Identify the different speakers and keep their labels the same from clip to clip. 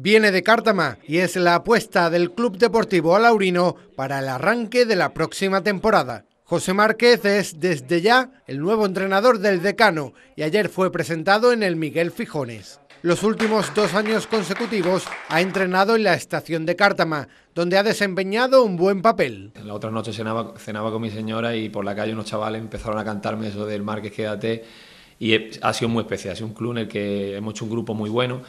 Speaker 1: Viene de Cártama y es la apuesta del Club Deportivo Alaurino para el arranque de la próxima temporada. José Márquez es desde ya el nuevo entrenador del decano y ayer fue presentado en el Miguel Fijones. Los últimos dos años consecutivos ha entrenado en la estación de Cártama, donde ha desempeñado un buen papel.
Speaker 2: La otra noche cenaba, cenaba con mi señora y por la calle unos chavales empezaron a cantarme eso del Márquez Quédate y ha sido muy especial, ha sido un club en el que hemos hecho un grupo muy bueno,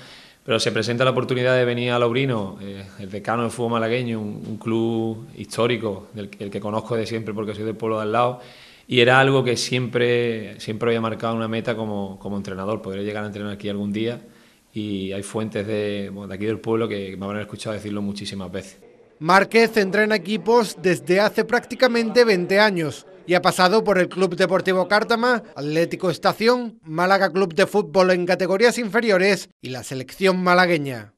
Speaker 2: pero se presenta la oportunidad de venir a Laurino, eh, el decano del fútbol malagueño, un, club histórico, el que conozco de siempre porque soy del pueblo de al lado, y era algo que siempre, siempre había marcado una meta como, como entrenador, poder llegar a entrenar aquí algún día, y hay fuentes de, de aquí del pueblo que me habrán escuchado decirlo muchísimas veces.
Speaker 1: Márquez entrena equipos desde hace prácticamente 20 años y ha pasado por el Club Deportivo Cártama, Atlético Estación, Málaga Club de Fútbol en categorías inferiores y la selección malagueña.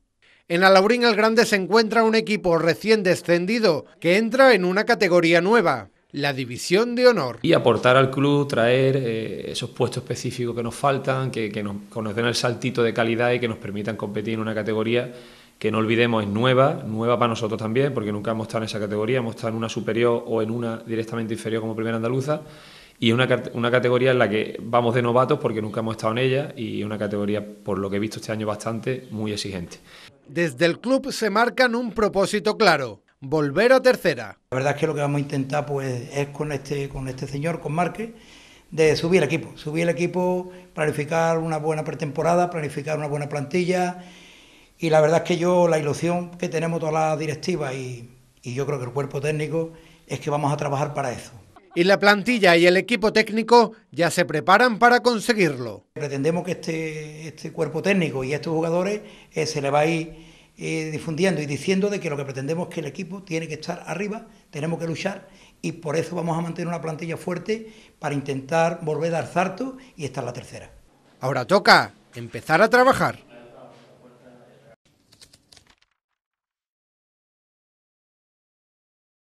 Speaker 1: En Alaurín el Grande se encuentra un equipo recién descendido que entra en una categoría nueva, la División de Honor.
Speaker 2: Y aportar al club, traer eh, esos puestos específicos que nos faltan, que, que nos, conocen el saltito de calidad y que nos permitan competir en una categoría que no olvidemos es nueva, nueva para nosotros también, porque nunca hemos estado en esa categoría, hemos estado en una superior o en una directamente inferior como primera andaluza, y una, una categoría en la que vamos de novatos porque nunca hemos estado en ella, y una categoría, por lo que he visto este año, bastante, muy exigente.
Speaker 1: Desde el club se marcan un propósito claro, volver a tercera.
Speaker 3: La verdad es que lo que vamos a intentar pues, es con este, con este señor, con Márquez, de subir el equipo, subir el equipo, planificar una buena pretemporada, planificar una buena plantilla, y la verdad es que yo, la ilusión que tenemos toda la directiva y, yo creo que el cuerpo técnico es que vamos a trabajar para eso.
Speaker 1: Y la plantilla y el equipo técnico ya se preparan para conseguirlo.
Speaker 3: Pretendemos que este, este cuerpo técnico y estos jugadores eh, se le va a ir eh, difundiendo y diciendo de que lo que pretendemos es que el equipo tiene que estar arriba, tenemos que luchar y por eso vamos a mantener una plantilla fuerte para intentar volver a dar zarto y estar la tercera.
Speaker 1: Ahora toca empezar a trabajar.